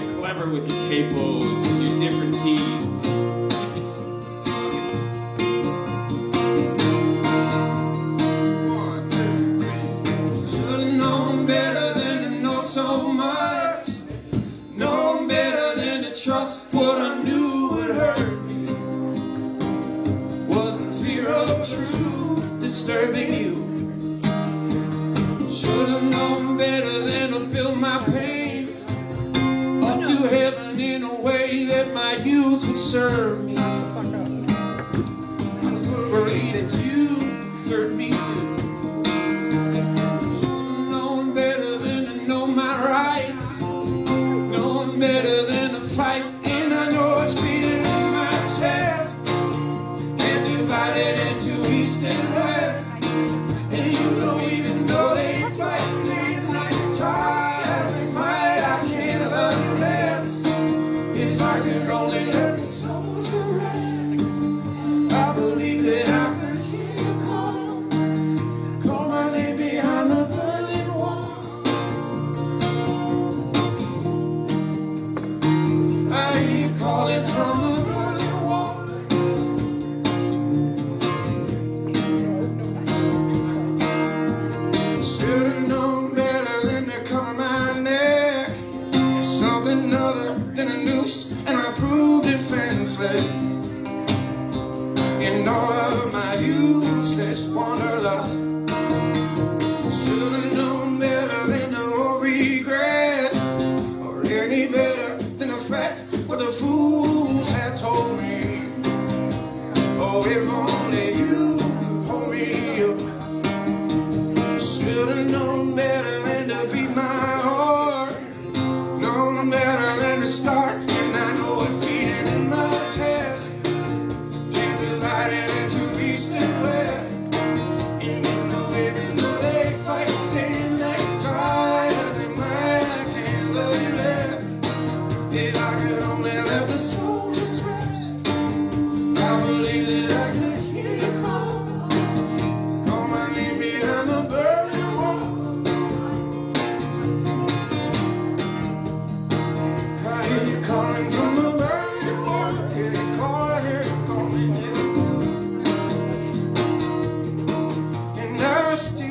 get clever with your capos and your different keys. Trust what I knew would hurt me. Wasn't fear of truth disturbing you. Should've known better than to build my pain in a way that my youth would serve me. I was worried that you hurt me too. Known better than to know my rights. Known better than to fight. And I know it's beating in my chest. And divided into east and west. Defenseless. In all of my useless wanderlust. Should've known better than no regret, or any better than the fact what the fools And I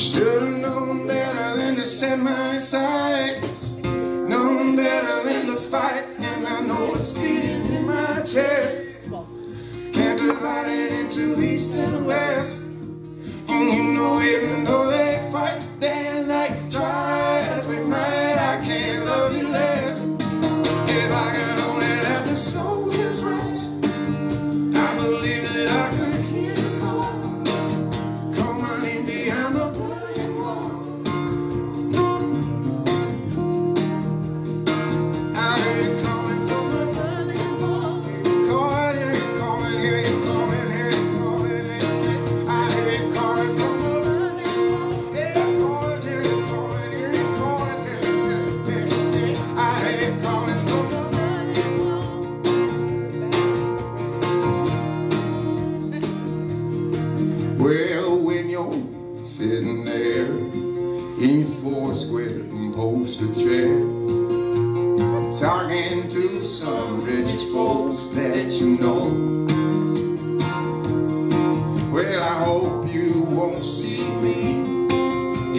Should've known better than to set my sights. Known better than to fight, and I know it's beating in my chest. Can't divide it into east and west. And you know, even though four square poster chair, I'm talking to some rich folks that you know. Well, I hope you won't see me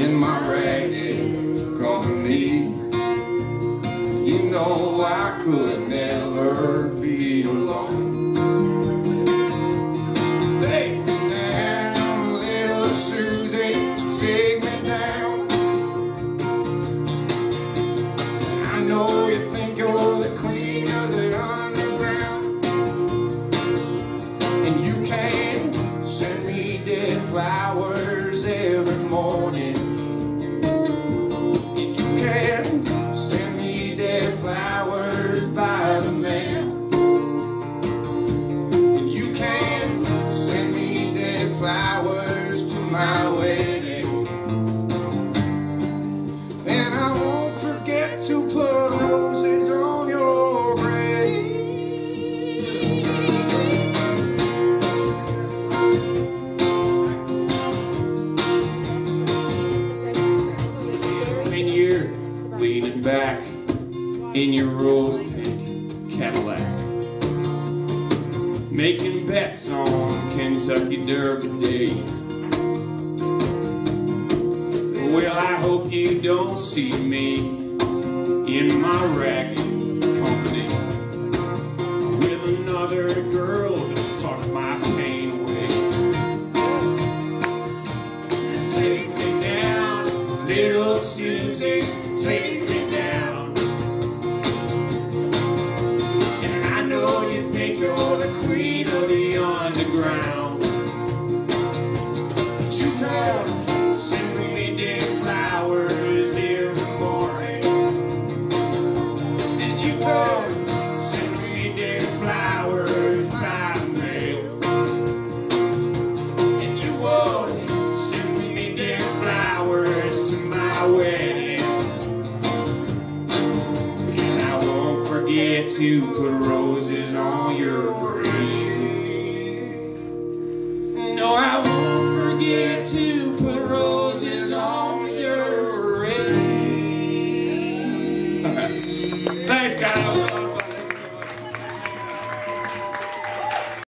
in my ragged company. You know I could never black. Making bets on Kentucky Derby Day. Well, I hope you don't see me in my ragged company with another girl to fuck my pain away. Take me down, little Susie, take forget to